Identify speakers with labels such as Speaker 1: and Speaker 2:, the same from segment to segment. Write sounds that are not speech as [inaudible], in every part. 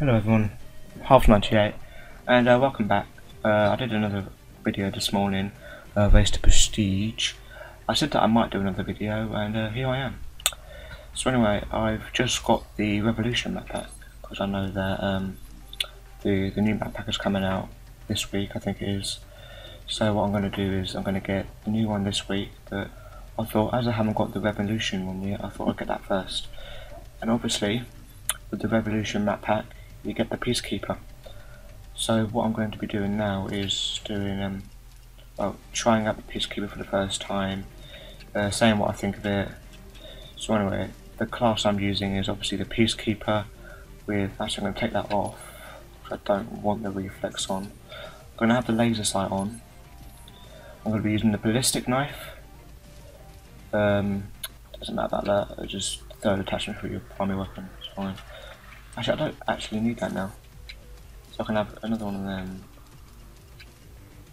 Speaker 1: Hello everyone, Harvs98, and uh, welcome back. Uh, I did another video this morning, uh, Race to Prestige. I said that I might do another video, and uh, here I am. So anyway, I've just got the Revolution map pack, because I know that um, the, the new map pack is coming out this week, I think it is. So what I'm going to do is I'm going to get the new one this week, but I thought as I haven't got the Revolution one yet, I thought I'd get that first. And obviously, with the Revolution map pack, you get the Peacekeeper. So what I'm going to be doing now is doing, um, well, trying out the Peacekeeper for the first time, uh, saying what I think of it. So anyway, the class I'm using is obviously the Peacekeeper with, actually I'm going to take that off, I don't want the reflex on. I'm going to have the laser sight on. I'm going to be using the ballistic knife. Um, doesn't matter about that, just third attachment for your primary weapon, it's fine. Actually, I don't actually need that now. So I can have another one of them.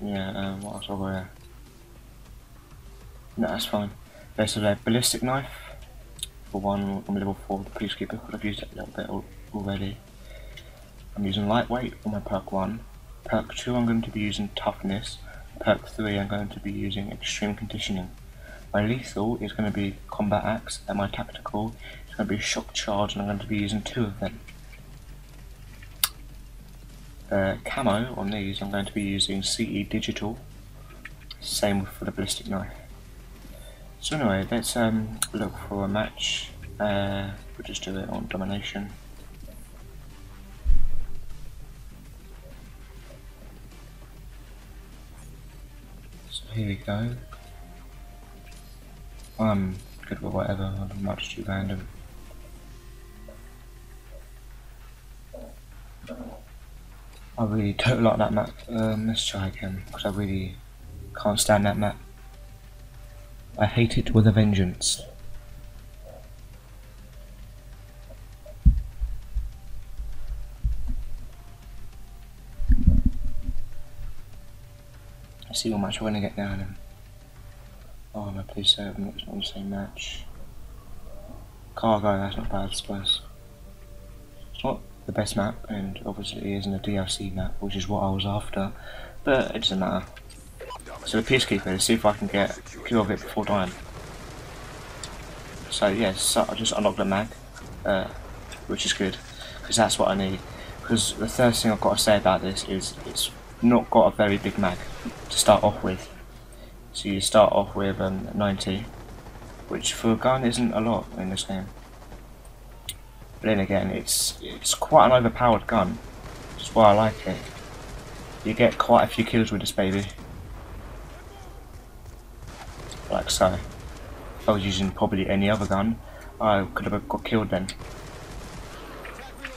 Speaker 1: Yeah, um, what else I'll wear? No, that's fine. There's a ballistic knife. For one, I'm level 4 the Peacekeeper, because I've used it a little bit al already. I'm using lightweight for my perk 1. Perk 2 I'm going to be using toughness. Perk 3 I'm going to be using extreme conditioning. My lethal is going to be combat axe, and my tactical is going to be a shock charge, and I'm going to be using two of them. Uh, camo on these, I'm going to be using CE Digital. Same for the ballistic knife. So anyway, let's um, look for a match. Uh, we'll just do it on domination. So here we go. I'm good with whatever, I'm much too random. I really don't like that map. Um, let's try again, because I really can't stand that map. I hate it with a vengeance. Let's see what match we're going to get now then. Oh, no, please say it's not the same match. Cargo, that's not bad, I suppose. The best map, and obviously it isn't a DLC map, which is what I was after, but it doesn't matter. So the Peacekeeper, let's see if I can get kill of it before dying. So yes, so I just unlocked the mag, uh, which is good, because that's what I need. Because the first thing I've got to say about this is it's not got a very big mag to start off with. So you start off with um, 90, which for a gun isn't a lot in this game. Then again, it's it's quite an overpowered gun. That's why I like it. You get quite a few kills with this baby. Like so. If I was using probably any other gun, I could have got killed then.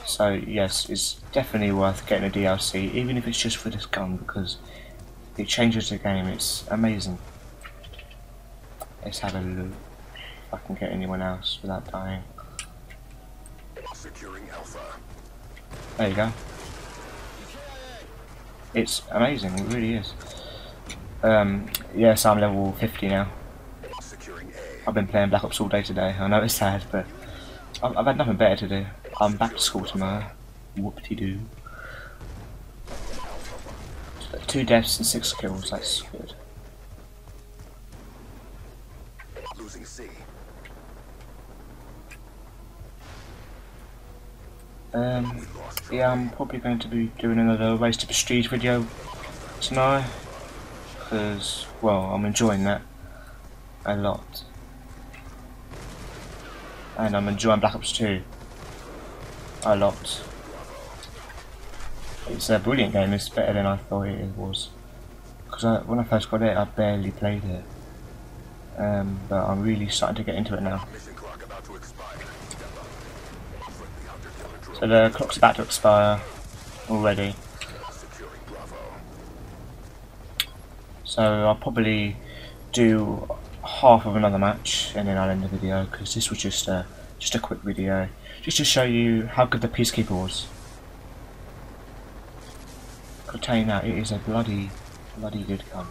Speaker 1: So yes, it's definitely worth getting a DLC, even if it's just for this gun, because it changes the game, it's amazing. Let's have a look if I can get anyone else without dying.
Speaker 2: Securing Alpha.
Speaker 1: There you go. It's amazing, it really is. Um, yes, I'm level 50 now. I've been playing Black Ops all day today. I know it's sad, but I've, I've had nothing better to do. I'm back to school tomorrow. Whoop-de-doo. Two deaths and six kills, that's good.
Speaker 2: Losing C.
Speaker 1: Um, yeah, I'm probably going to be doing another Race to Prestige video tonight. Because, well, I'm enjoying that a lot. And I'm enjoying Black Ops 2 a lot. It's a brilliant game, it's better than I thought it was. Because when I first got it, I barely played it. Um, but I'm really starting to get into it now. So the clock's about to expire already. So I'll probably do half of another match and then I'll end the video because this was just a just a quick video just to show you how good the Peacekeeper was. I'll tell you now, it is a bloody bloody good gun.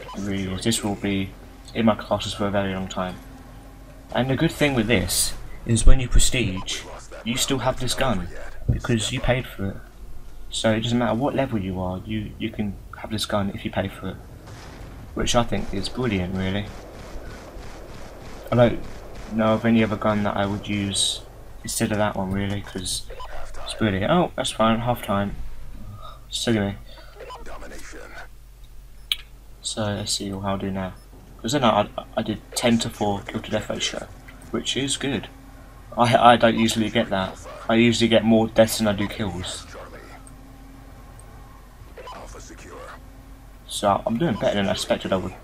Speaker 1: It really is. This will be in my classes for a very long time. And the good thing with this is when you prestige, you still have this gun because you paid for it. So it doesn't matter what level you are, you you can have this gun if you pay for it, which I think is brilliant, really. I don't know of any other gun that I would use instead of that one, really, because it's brilliant. Oh, that's fine. Half time. Silly me. So let's see how I do now. Because then I, I did 10 to 4 kill to death ratio, which is good. I, I don't usually get that. I usually get more deaths than I do kills. So I'm doing better than I expected I would.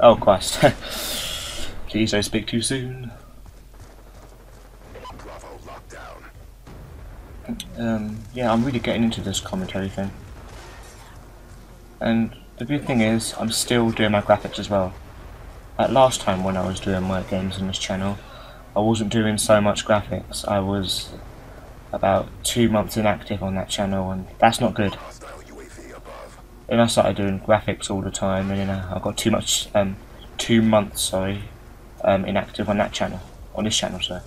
Speaker 1: Oh Christ. [laughs] Please don't speak too soon. Um, yeah, I'm really getting into this commentary thing. And the good thing is, I'm still doing my graphics as well. Last time when I was doing my games on this channel, I wasn't doing so much graphics. I was about two months inactive on that channel, and that's not good. Then I started doing graphics all the time, and then I got too much, um, two months, sorry, um, inactive on that channel, on this channel, sorry.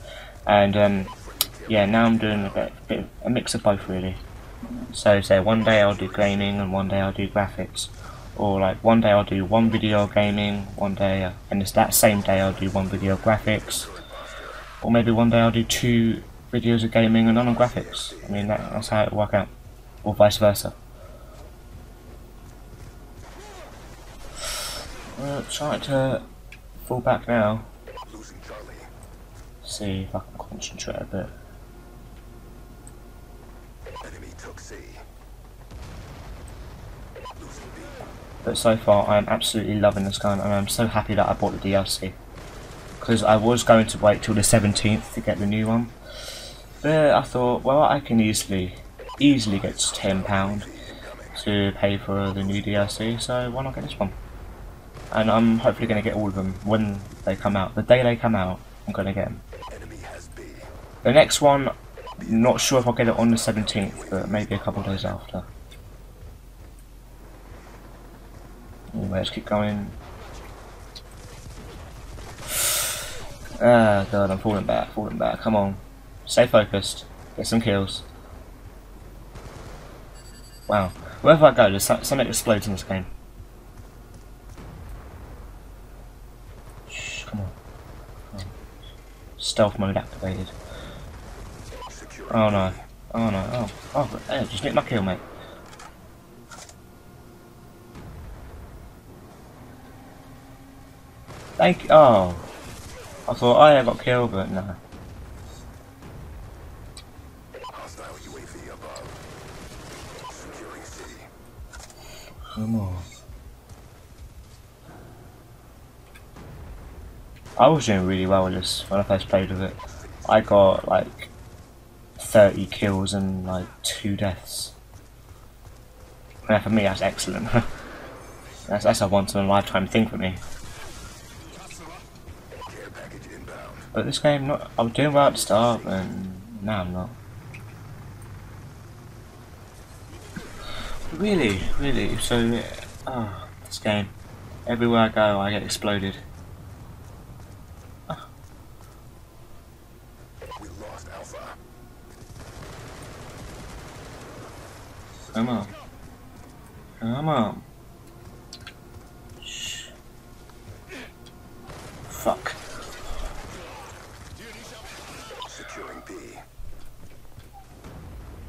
Speaker 1: And um, yeah, now I'm doing a bit, bit a mix of both really. So say one day I'll do gaming and one day I'll do graphics, or like one day I'll do one video gaming, one day, and it's that same day I'll do one video graphics, or maybe one day I'll do two videos of gaming and none on graphics. I mean that, that's how it work out, or vice versa. Uh, trying to fall back now. See if I can concentrate a bit.
Speaker 2: Enemy took C. Losing B.
Speaker 1: But so far, I am absolutely loving this gun, and I'm so happy that I bought the DLC. Because I was going to wait till the 17th to get the new one. But I thought, well, I can easily, easily get £10 to pay for the new DLC, so why not get this one? And I'm hopefully going to get all of them when they come out. The day they come out, I'm going to get them. The next one, not sure if I'll get it on the 17th, but maybe a couple days after. Anyway, let's keep going. Ah, God, I'm falling back, falling back. Come on. Stay focused. Get some kills. Wow. Wherever I go, there's something explodes in this game. Shh, come on. Come on. Stealth mode activated. Oh no. Oh no. Oh. Oh, hey, just nick my kill, mate. Thank Oh. I thought I got killed, but no. Come on. I was doing really well with this when I first played with it. I got like 30 kills and like 2 deaths. And for me, that's excellent. [laughs] that's, that's a once in a lifetime thing for me. But this game, not, I was doing well at the start, and now I'm not. Really, really. So, oh, this game. Everywhere I go, I get exploded.
Speaker 2: We lost Alpha.
Speaker 1: Come on. Come on. Shh. Fuck.
Speaker 2: Securing B.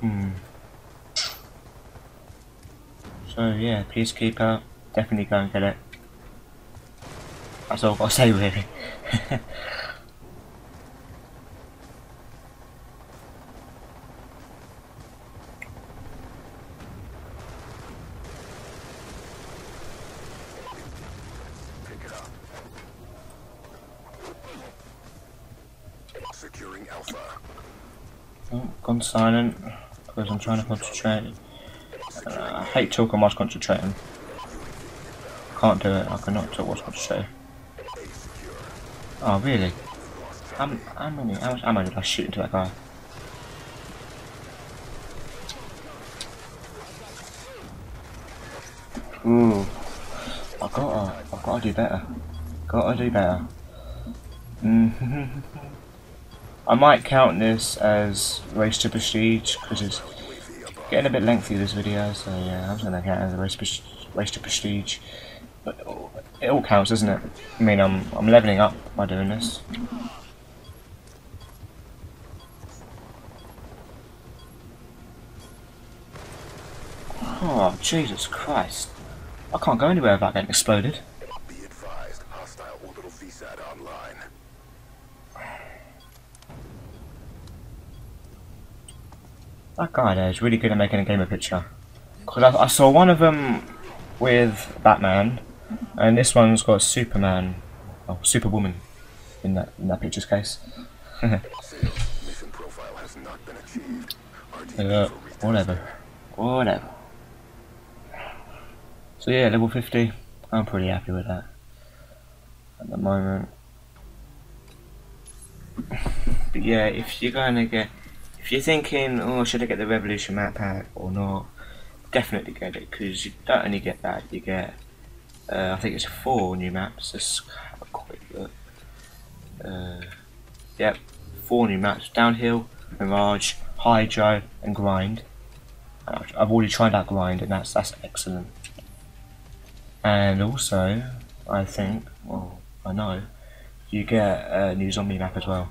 Speaker 1: Hmm. So yeah, Peacekeeper, definitely go and get it. That's all I've got to say really.
Speaker 2: Alpha. [laughs]
Speaker 1: oh, gone silent because I'm trying to concentrate. Uh, I hate talking whilst concentrating. Can't do it. I cannot talk whilst concentrating. Oh really? How, how many? How much ammo did I shoot into that guy? Ooh, I gotta, I gotta do better. Gotta do better. Mm-hmm. [laughs] I might count this as race to prestige because it's getting a bit lengthy this video. So yeah, I'm just gonna it as a race, race to prestige. But it all counts, doesn't it? I mean, I'm I'm leveling up by doing this. Oh Jesus Christ! I can't go anywhere without getting exploded. That guy there is really good at making a gamer picture. Cause I, I saw one of them with Batman, and this one's got Superman, oh Superwoman, in that in that picture's case. [laughs] Uh, whatever, whatever. So yeah, level fifty. I'm pretty happy with that at the moment. [laughs] But yeah, if you're gonna get, if you're thinking, oh, should I get the Revolution map pack or not? Definitely get it because you don't only get that, you get, uh, I think it's four new maps. Let's have a quick look. Uh, yep, four new maps: Downhill, Mirage, Hydro, and Grind. I've already tried out Grind, and that's that's excellent. And also, I think, well, I know, you get a new zombie map as well.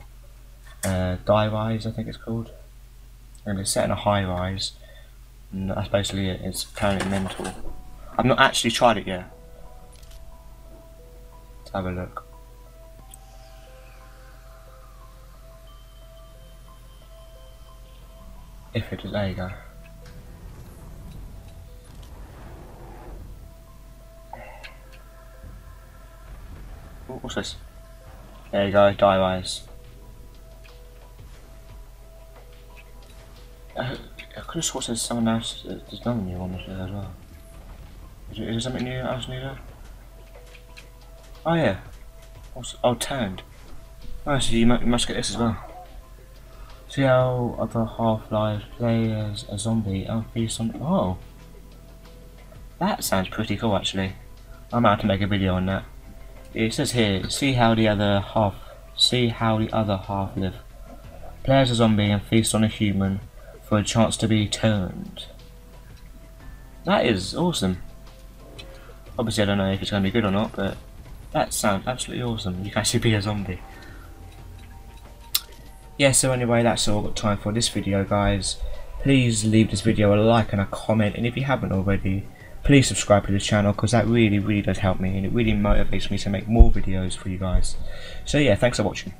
Speaker 1: Uh, Die Rise, I think it's called. And it's set in a high rise. And that's basically it. It's apparently mental. I've not actually tried it yet. Let's have a look. If it is, there you go. Oh, What's this? There you go, Die Rise. Could have sworn there's someone else, there's another new one there as well. Is, there something new else new there? Oh yeah. What's, oh, turned. Oh, so you, you must get this as well. See how other half live play as a zombie and feast on. Oh, that sounds pretty cool actually. I might have to make a video on that. It says here, see how the other half, see how the other half live. Play as a zombie and feast on a human for a chance to be turned. That is awesome. Obviously, I don't know if it's going to be good or not, but that sounds absolutely awesome. You can actually be a zombie. Yeah, so anyway, that's all I've got time for this video, guys. Please leave this video a like and a comment, and if you haven't already, please subscribe to this channel because that really, really does help me, and it really motivates me to make more videos for you guys. So yeah, thanks for watching.